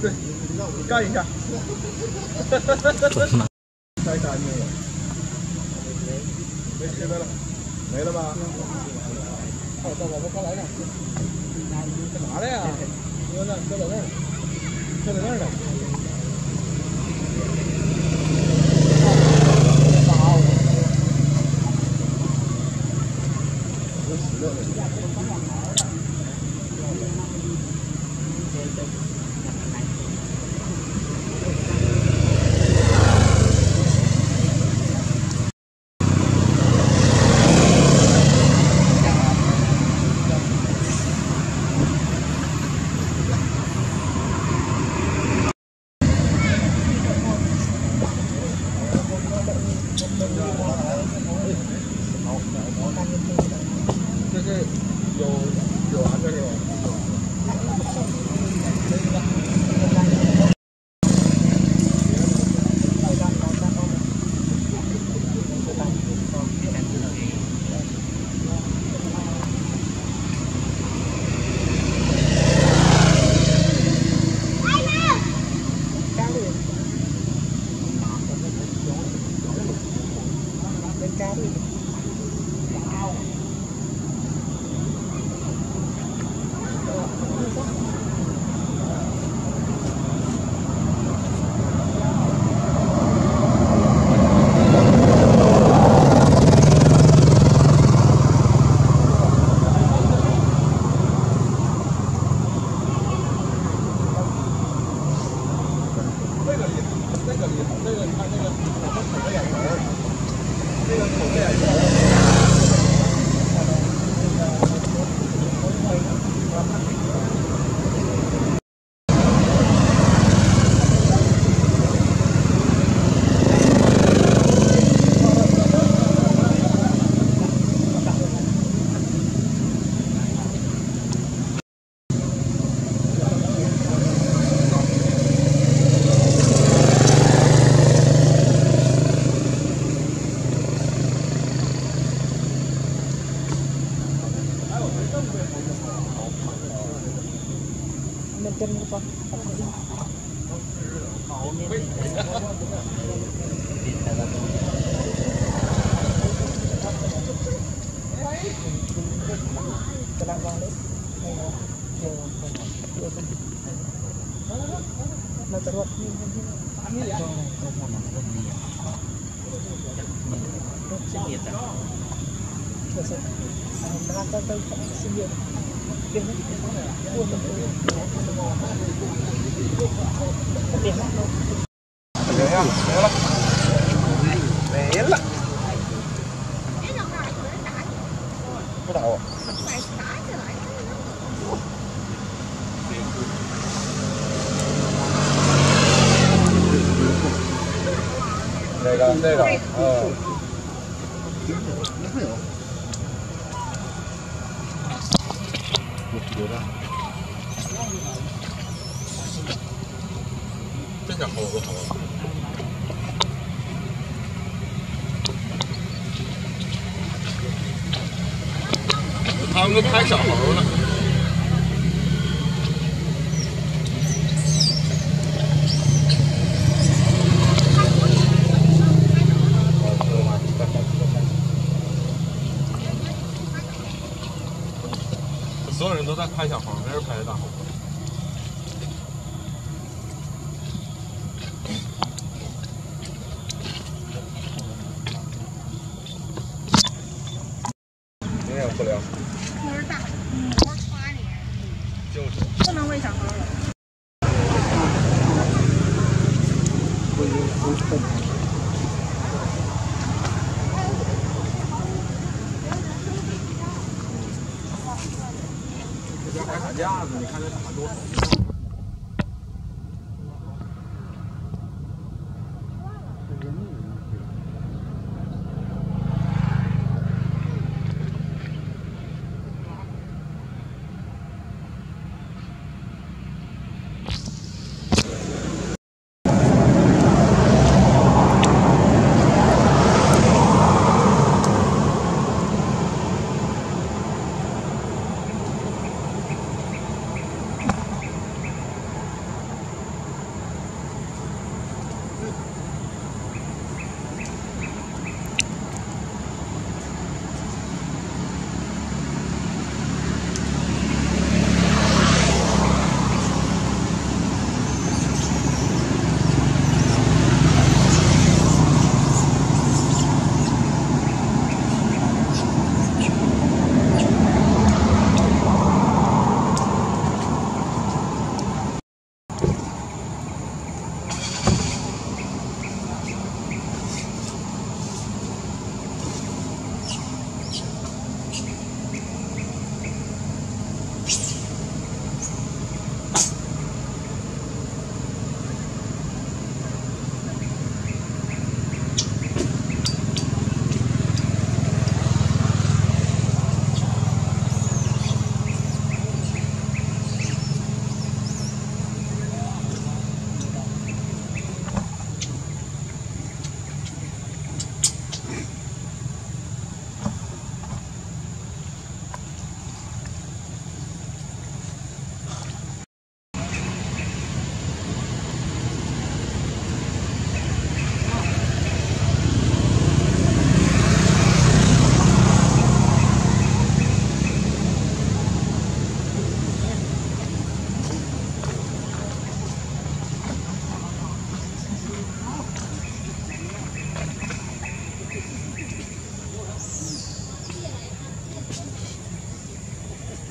对，你干一下。太干净了。没吃的了，没了吧？好，到我们快来点。干嘛的呀？搁那，搁在那儿，搁在那儿呢。有 jajan apa? Terima kasih telah menonton! đây rồi đây rồi ờ. 的。这家猴子好啊。他们都拍小猴呢。在拍小猴，没人拍大猴。营养不良。那是大猴夸你，就是。不能喂小猴了。这还打架子，你看这打多好。